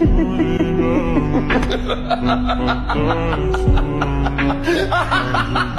Ha ha ha ha ha!